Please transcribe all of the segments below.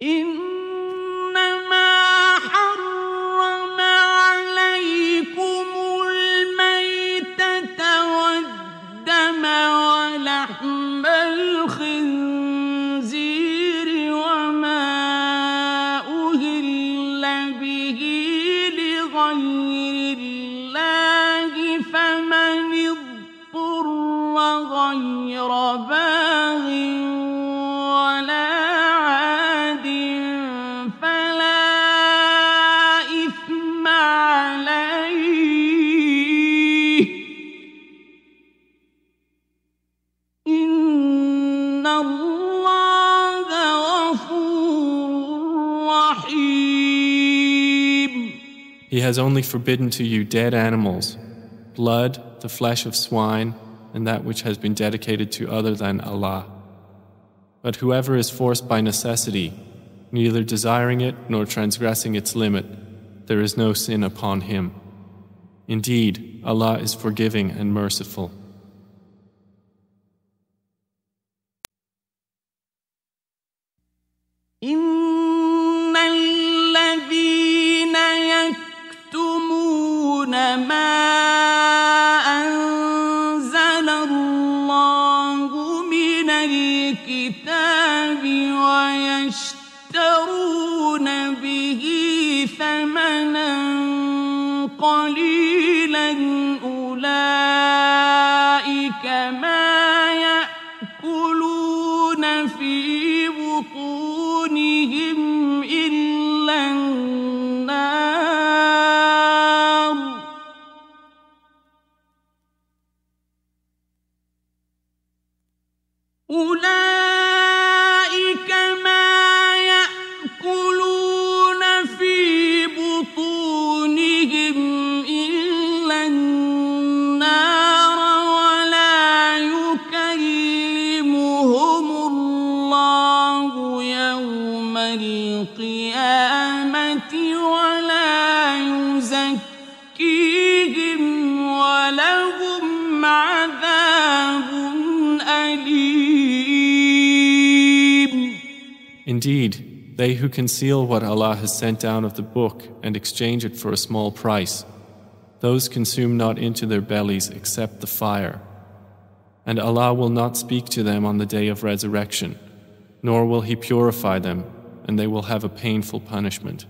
in الله غفور رحيم He has only forbidden to you dead animals, blood, the flesh of swine, and that which has been dedicated to other than Allah. But whoever is forced by necessity, neither desiring it nor transgressing its limit, there is no sin upon him. Indeed, Allah is forgiving and merciful. الكتاب ويشترون به ثمنا قليلا أولئك ما يأكلون في بطونهم إلا النار. أولئك القيامة ولا يزكيهم ولهم عذاب أليم Indeed, they who conceal what Allah has sent down of the book and exchange it for a small price, those consume not into their bellies except the fire. And Allah will not speak to them on the day of resurrection, nor will He purify them, and they will have a painful punishment.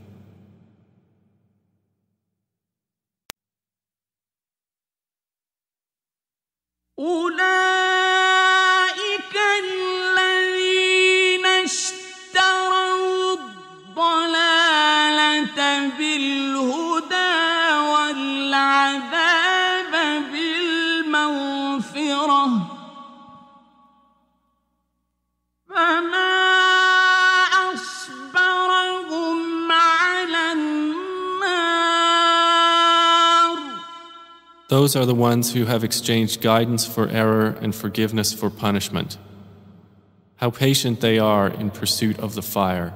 Those are the ones who have exchanged guidance for error and forgiveness for punishment. How patient they are in pursuit of the fire.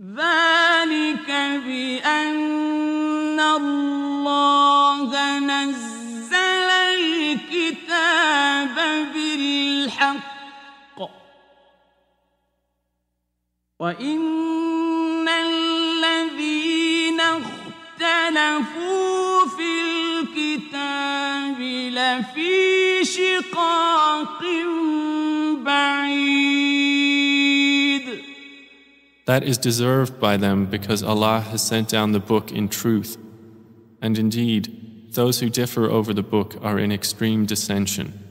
ذلك بأن الله نزل الكتاب بالحق وإن الذين اختلفوا في الكتاب لفي شقاق بعيد That is deserved by them because Allah has sent down the book in truth. And indeed, those who differ over the book are in extreme dissension.